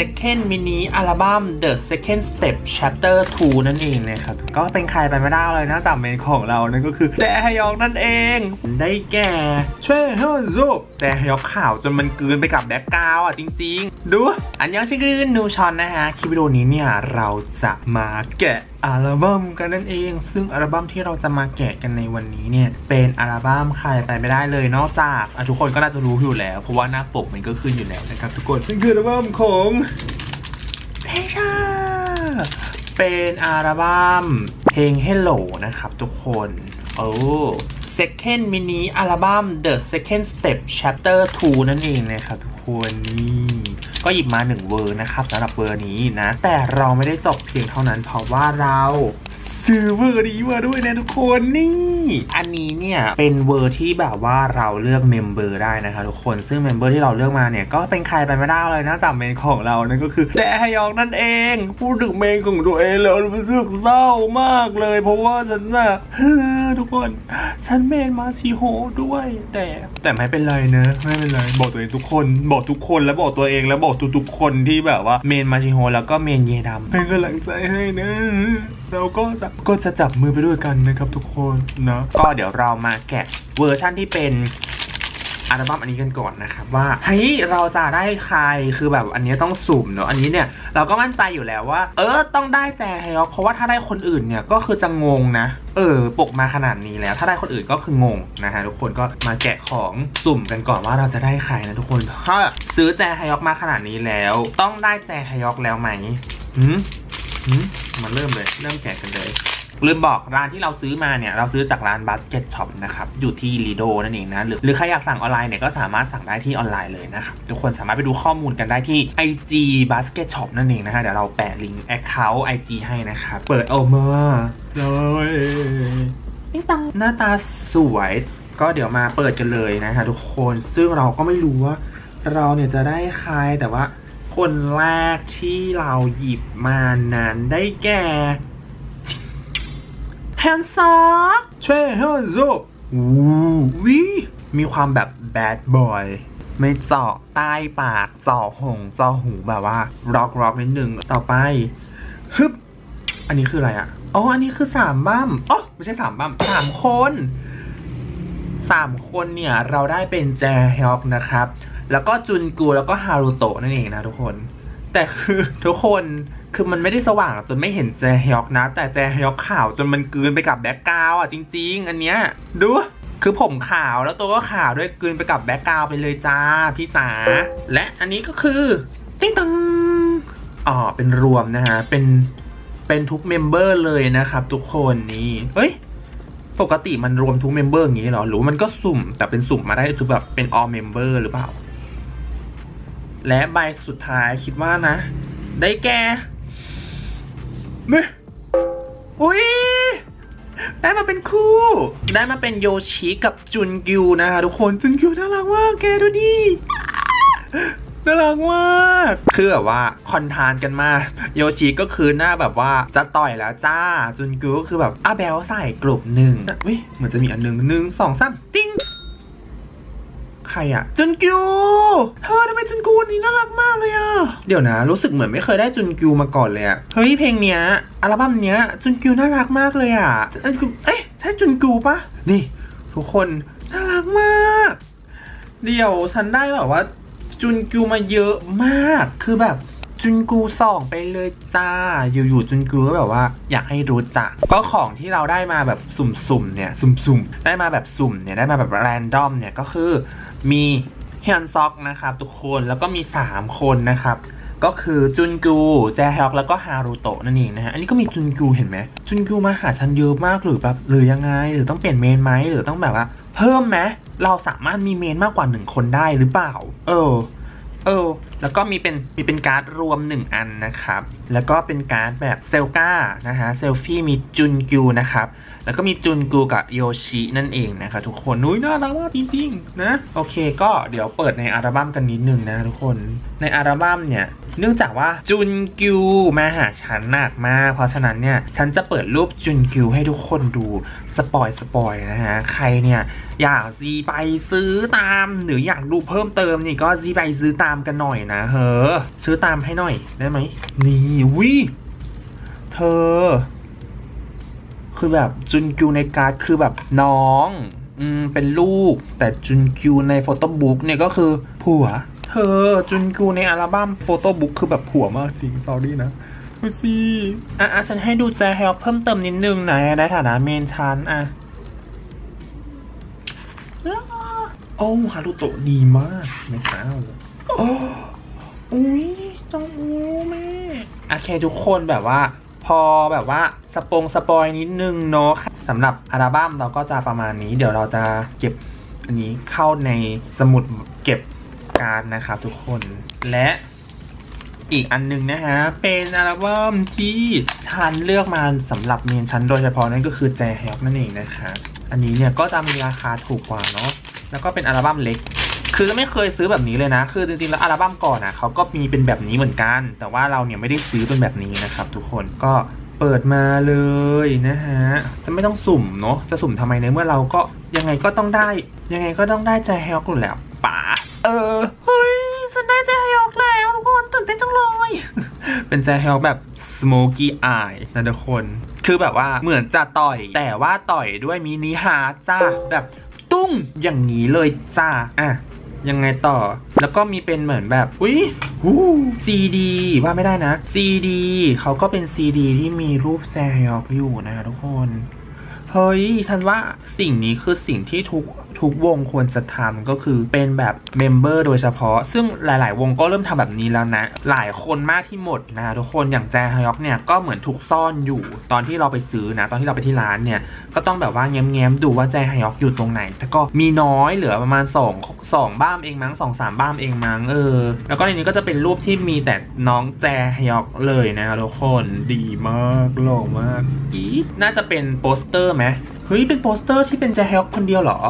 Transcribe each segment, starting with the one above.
second mini อัลบั้ม The Second Step Chapter 2 นั่นเองนะครับ ก็เป็นใครไปไม่ได้เลยนะจากเมนของเรานั่นก็คือแจฮยอกนั่นเอง ได้แก่ชเวฮยอนซอกแจฮยอกขาวจนมันกลืนไปกับ background อะจริง ๆ ดู 안녕 친구들 นูชอนนะฮะคลิปวิดีโอนี้เนี่ยเราจะมาแกะ อัลบั้มกันนั่นเอง ซึ่งอัลบั้มที่เราจะมาแกะกันในวันนี้เนี่ย เป็นอัลบั้มใครไปไม่ได้เลยนอกจากอะทุกคนก็น่าจะรู้อยู่แล้ว เพราะว่าหน้าปกมันก็ขึ้นอยู่แล้วนะครับทุกคนซึ่งคืออัลบั้มของเพลงชาเป็นอัลบั้มเพลง Hello นะครับทุกคนโอ้ second mini อัลบั้ม The Second Step Chapter 2 นั่นเองนะครับทุกคน นี่ก็หยิบมาหนึ่ง ver นะครับสำหรับ ver นี้นะ แต่เราไม่ได้จบเพียงเท่านั้นเพราะว่าเรา ซื้อ ver นี้มาด้วยนะทุกคนนี่ อันนี้เนี่ยเป็น ver ที่แบบว่าเราเลือก member ได้นะคะทุกคนซึ่ง member ที่เราเลือกมาเนี่ยก็เป็นใครไปไม่ได้เลยนอกจากเมนของเรานั่นก็คือแจฮยอกนั่นเอง พูดถึงเมนของตัวเองแล้วรู้สึกเศร้ามากเลย เพราะว่าฉันน่ะทุกคนฉันเมนมาชิโฮด้วย แต่แต่ไม่เป็นไรนะไม่เป็นไรบอกตัวเองทุกคนบอกทุกคนแล้วบอกตัวเองแล้วบอกทุกๆคนที่แบบว่าเมนมาชิโฮแล้วก็เมนเยดำเป็นกำลังใจให้นะ เราก็จะก็จะจับมือไปด้วยกันนะครับทุกคนนะ ก็เดี๋ยวเรามาแกะเวอร์ชั่นที่เป็นอัลบั้มอันนี้กันก่อนนะครับว่าเฮ้ยเราจะได้ใครคือแบบอันนี้ต้องสุ่มเนอะอันนี้เนี่ยเราก็มั่นใจอยู่แล้วว่า เออต้องได้แจฮยอกเพราะว่าถ้าได้คนอื่นเนี่ยก็คือจะงงนะ เออปกมาขนาดนี้แล้ว ถ้าได้คนอื่นก็คืองงนะฮะทุกคนก็มาแกะของสุ่มกันก่อนว่าเราจะได้ใครนะทุกคนถ้าซื้อแจฮยอกมาขนาดนี้แล้ว ต้องได้แจฮยอกแล้วไหมหืมหื มมาเริ่มเลย เริ่มแกะกันเลยลืมบอกร้านที่เราซื้อมาเนี่ย เราซื้อจากร้าน Basket Shop นะครับ อยู่ที่ Lido นั่นเองนะ หรือหรือใครอยากสั่งออนไลน์เนี่ยก็สามารถสั่งได้ที่ออนไลน์เลยนะครับ ทุกคนสามารถไปดูข้อมูลกันได้ที่ IG Basket Shop นั่นเองนะฮะ เดี๋ยวเราแปะลิงก์ Account IG ให้นะครับ เปิดออกมาเลยนี่ตังหน้าตาสวย ก็เดี๋ยวมาเปิดกันเลยนะฮะทุกคนซึ่งเราก็ไม่รู้ว่า เราเนี่ยจะได้ใครแต่ว่า คนแรกที่เราหยิบมานั้นได้แก่แฮนซอกช่วยเฮนซอกอู้วิมีความแบบ bad boy ไม่เจาะใต้ปากเจาะหงเจาะหูแบบว่าร็อกร็อกนิดนึงต่อไปฮึบอันนี้คืออะไรอะอ๋ออันนี้คือสามบั้มอ๋อไม่ใช่สามบั้มสามคนสามคนเนี่ยเราได้เป็นแจฮยอกนะครับ แล้วก็จุนกูแล้วก็ฮารุโตะนั่นเองนะทุกคน แต่คือทุกคนคือมันไม่ได้สว่างจนไม่เห็นแจฮยอกนะ แต่แจฮยอกขาวจนมันกลืนไปกับ background อะจริง ๆ อันเนี้ยดูคือผมขาวแล้วตัวก็ขาวด้วยกลืนไปกับ background ไปเลยจ้าพี่สาและอันนี้ก็คือติ้งตังอ๋อเป็นรวมนะฮะเป็นเป็นทุก member เลยนะครับทุกคนนี่เฮ้ยปกติมันรวมทุก member อย่างนี้เหรอหรือมันก็สุ่มแต่เป็นสุ่มมาได้คือแบบเป็น all member หรือเปล่า และใบสุดท้ายคิดว่านะ ได้แก่นี่อุ้ยได้มาเป็นคู่ ได้มาเป็นโยชิกับจุนกิวนะคะทุกคนจุนกิวน่ารักมากแกดูดิน่ารักมากคือแบบว่าคอนทานกันมาก โยชิก็คือหน้าแบบว่าจะต่อยแล้วจ้า จุนกิวก็คือแบบอาแบลใส่กลุ่มหนึ่งเฮ้ยเหมือนจะมีอันหนึ่งหนึ่งสองสามติ้ง ใครอะจุนกิวเธอทำไมจุนกิวอันนี้น่ารักมากเลยอะเดี๋ยวนะ รู้สึกเหมือนไม่เคยได้จุนกิวมาก่อนเลยอะเฮ้ยเพลงเนี้ยอัลบั้มเนี้ยจุนกิวน่ารักมากเลยอะเอ้ยเอ๊ะใช่จุนกิวปะนี่ทุกคนน่ารักมาก เดี๋ยวฉันได้แบบว่า จุนกิวมาเยอะมากคือแบบจุนกูส่องไปเลยจ้า อยู่ๆจุนกูก็แบบว่า อยากให้รู้จัก ก็ของที่เราได้มาแบบสุ่มๆเนี่ย สุ่มๆ ได้มาแบบสุ่มเนี่ย ได้มาแบบแรนดอมเนี่ย ก็คือ มีเฮียนซอกนะครับทุกคนแล้วก็มี 3 คนนะครับ ก็คือจุนกูแจฮยอกแล้วก็ฮารุโตะนั่นเองนะฮะอันนี้ก็มีจุนกูเห็นไหมจุนกูมาหาฉันเยอะมากหรือแบบหรือยังไง หรือต้องเปลี่ยนเมนไหมหรือต้องแบบว่า เพิ่มไหมเราสามารถมีเมนมากกว่าหนึ่งคนได้หรือเปล่า เออ เออ แล้วก็มีเป็นมีเป็นการ์ดรวม 1 อันนะครับ แล้วก็เป็นการ์ดแบบเซลกานะฮะเซลฟี่มีจุนกิวนะครับ แล้วก็มีจุนกูกับโยชินั่นเองนะคะทุกคนนุ้ยน่ารักมากจริงๆนะโอเค ก็เดี๋ยวเปิดในอัลบั้มกันนิดนึงนะทุกคนในอัลบั้มเนี่ยเนื่องจากว่าจุนกิวมาหาฉันหนักมาก เพราะฉะนั้นเนี่ยฉันจะเปิดรูปจุนกิวให้ทุกคนดู spoil spoil นะฮะใครเนี่ยอยากซีไปซื้อตามหรืออยากดูเพิ่มเติมนี่ก็ซีไปซื้อตามกันหน่อยนะเฮ้อซื้อตามให้หน่อยได้ไหมนี่วิเธอ คือแบบจุนกิวในการ์ดคือแบบน้องอืมเป็นลูก แต่จุนกิวใน photobook เนี่ยก็คือผัว เธอจุนกิวในอัลบั้ม photobook คือแบบผัวมากจริง sorry นะดูสิอะอะฉันให้ดูแจฮยอกเพิ่มเติมนิดนึงนะในฐานะเมนฉันอะโอ้ฮารุโตะดีมากไม่เศร้าโอ้อุ้ยจังอูแม่โอเคทุกคนแบบว่า อแบบว่าสปง spoil นิดนึงเนาะสำหรับอัลบั้มเราก็จะประมาณนี้ เดี๋ยวเราจะเก็บอันนี้เข้าในสมุดเก็บการ์ดนะครับทุกคนและอีกอันหนึงนะฮะ เป็นอัลบั้มที่ฉันเลือกมาสำหรับเมนฉันโดยเฉพาะนั่นก็คือแจฮยอกนั่นเองนะคะ อันนี้เนี่ยก็จะมีราคาถูกกว่าเนาะแล้วก็เป็นอัลบั้มเล็ก คือไม่เคยซื้อแบบนี้เลยนะ คือจริงๆแล้วอัลบั้มก่อนอะเขาก็มีเป็นแบบนี้เหมือนกัน แต่ว่าเราเนี่ยไม่ได้ซื้อเป็นแบบนี้นะครับ ทุกคนก็เปิดมาเลยนะฮะ จะไม่ต้องสุ่มเนาะจะสุ่มทำไมในเมื่อเราก็ยังไงก็ต้องได้ ยังไงก็ต้องได้ใจแฮกอยู่แล้วป๋าเออเฮ้ยฉันได้ใจแฮกแล้วทุกคนตื่นเต้นจังเลยเป็นใจแฮกแบบ smoky eye นะทุกคนคือแบบว่าเหมือนจะต่อย แต่ว่าต่อยด้วยมินิฮาร์จ้าแบบตุ้งอย่างนี้เลยจ้าอะ ยังไงต่อ แล้วก็มีเป็นเหมือนแบบ อุ้ยหูซีดีว่าไม่ได้นะซีดีเขาก็เป็นซีดีที่มีรูปแจฮยอกอยู่นะคะทุกคน เฮ้ยฉันว่าสิ่งนี้คือสิ่งที่ทุกทุกวงควรจะทำก็คือเป็นแบบ member โดยเฉพาะ ซึ่งหลาย ๆ วงก็เริ่มทำแบบนี้แล้วนะ หลายคนมากที่หมดนะทุกคนอย่างแจฮยอกเนี่ยก็เหมือนถูกซ่อนอยู่ ตอนที่เราไปซื้อนะ ตอนที่เราไปที่ร้านเนี่ย ก็ต้องแบบว่าแง้มๆดูว่าแจฮยอกอยู่ตรงไหน แต่ก็มีน้อยเหลือประมาณ2 2บ้ามเองมั้ง2 3บ้ามเองมั้งเออ แล้วก็ในนี้ก็จะเป็นรูปที่มีแต่น้องแจฮยอกเลยนะทุกคนดีมากหล่อมากอีน่าจะเป็นโปสเตอร์ไหมเฮ้ยเป็นโปสเตอร์ที่เป็นแจฮยอกคนเดียวเหรอ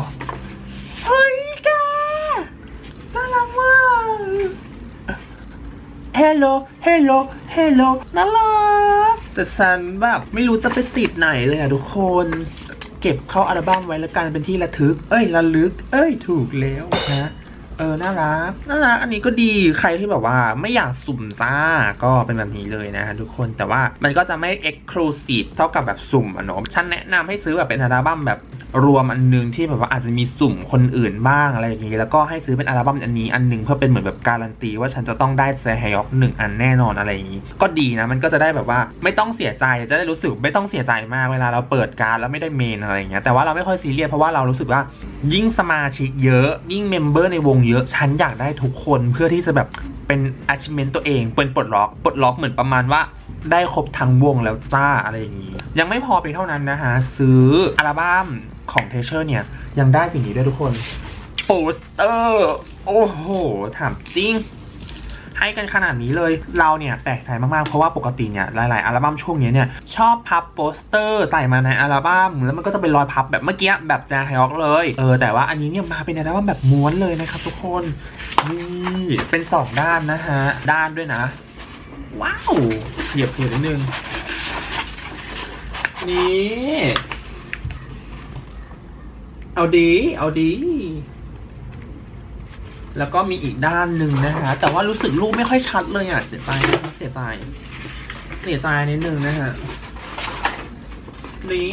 เฮ้ยแกน่ารักมากhello hello hello น่ารักแต่ฉันแบบไม่รู้จะไปติดไหนเลยอะทุกคน เก็บเข้าอัลบั้มไว้แล้วกันเป็นที่ระทึก เอ้ยระลึก เอ้ยถูกแล้วนะ เออ น่ารัก น่ารัก อันนี้ก็ดี ใครที่แบบว่าไม่อยากสุ่มจ้า ก็เป็นแบบนี้เลยนะทุกคน แต่ว่ามันก็จะไม่ exclusive เท่ากับแบบสุ่มอะเนาะฉันแนะนำให้ซื้อแบบเป็นอัลบั้มแบบ รวมอันนึงที่แบบว่าอาจจะมีสุ่มคนอื่นบ้างอะไรอย่างนี้ แล้วก็ให้ซื้อเป็นอัลบั้มอันนี้อันนึงเพื่อเป็นเหมือนแบบการันตี ว่าฉันจะต้องได้แจฮยอกหนึ่งอันแน่นอนอะไรอย่างนี้ ก็ดีนะมันก็จะได้แบบว่าไม่ต้องเสียใจจะได้รู้สึกไม่ต้องเสียใจมากเวลาเราเปิดการ์ดแล้วไม่ได้เมนอะไรอย่างเงี้ยแต่ว่าเราไม่ค่อยซีเรียสเพราะว่าเรารู้สึกว่ายิ่งสมาชิกเยอะยิ่ง member ในวงเยอะฉันอยากได้ทุกคนเพื่อที่จะแบบ เป็น achievement ตัวเองเป็นปลดล็อกปลดล็อกเหมือนประมาณว่าได้ครบทั้งวงแล้วจ้าอะไรอย่างนี้ ยังไม่พอเพียงเท่านั้นนะฮะ ซื้ออัลบั้มของ TREASURE เนี่ย ยังได้สิ่งนี้ด้วยทุกคนโปสเตอร์ โอ้โห ถามจริง ให้กันขนาดนี้เลยเราเนี่ยแปลกใจมากๆ เพราะว่าปกติเนี่ยหลายๆอัลบั้มช่วงนี้เนี่ยชอบพับโปสเตอร์ใส่มาในอัลบั้มแล้วมันก็จะเป็นรอยพับแบบเมื่อกี้แบบแจฮยอกเลยเออแต่ว่าอันนี้เนี่ยมาเป็นอัลบั้มแบบม้วนเลยนะครับทุกคนนี่เป็นสองด้านนะฮะด้านด้วยนะ ว้าวเหยียบเหยียบนิดนึงนี่ เอาดี เอาดี แล้วก็มีอีกด้านหนึ่งนะคะ แต่ว่ารู้สึกรูปไม่ค่อยชัดเลยอะเสียใจเสียใจเสียใจนิดนึงนะฮะนี่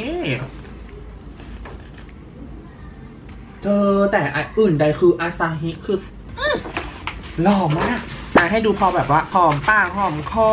เจอแต่อื่นใดคืออาซาฮิคือหล่อมาก อะให้ดูพอแบบว่าหอมปากหอมคอ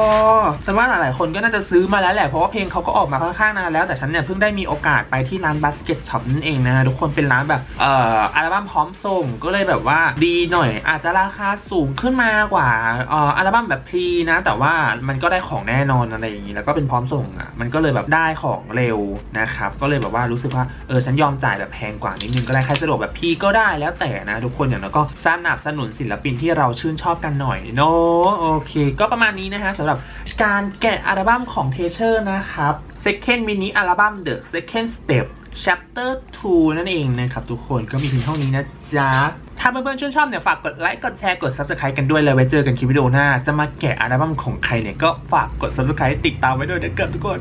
ฉันว่าหลายๆคนก็น่าจะซื้อมาแล้วแหละ เพราะว่าเพลงเขาก็ออกมาค่อนข้างนานแล้ว แต่ฉันเนี่ยเพิ่งได้มีโอกาสไปที่ร้านบาสเก็ตช็อปนั่นเองนะทุกคนเป็นร้านแบบเอ่ออัลบั้มพร้อมส่งก็เลยแบบว่าดีหน่อย อาจจะราคาสูงขึ้นมากว่าเอ่ออัลบั้มแบบ pre นะ แต่ว่ามันก็ได้ของแน่นอนอะไรอย่างนี้แล้วก็เป็นพร้อมส่งอะมันก็เลยแบบได้ของเร็วนะครับก็เลยแบบว่ารู้สึกว่าเออฉันยอมจ่ายแบบแพงกว่านิดนึงก็ได้ใครสะดวกแบบ pre ก็ได้แล้วแต่นะทุกคนอย่างนั้นก็สนับสนุนศิลปินที่เราชื่นชอบกันหน่อยเนาะโอเค ก็ประมาณนี้นะฮะสำหรับการแกะอัลบั้มของ TREASURE นะครับ Second Mini อัลบั้ม The Second Step Chapter 2 นั่นเองนะครับ ทุกคนก็มีเพียงเท่านี้นะจ๊ะ ถ้าเพื่อนๆชื่นชอบเนี่ยฝากกดไลค์ กดแชร์ กด Subscribe กันด้วยเลยไว้เจอกันคลิปวิดีโอหน้า จะมาแกะอัลบั้มของใครเนี่ยก็ฝากกด Subscribe ติดตามไว้ด้วยนะครับทุกคน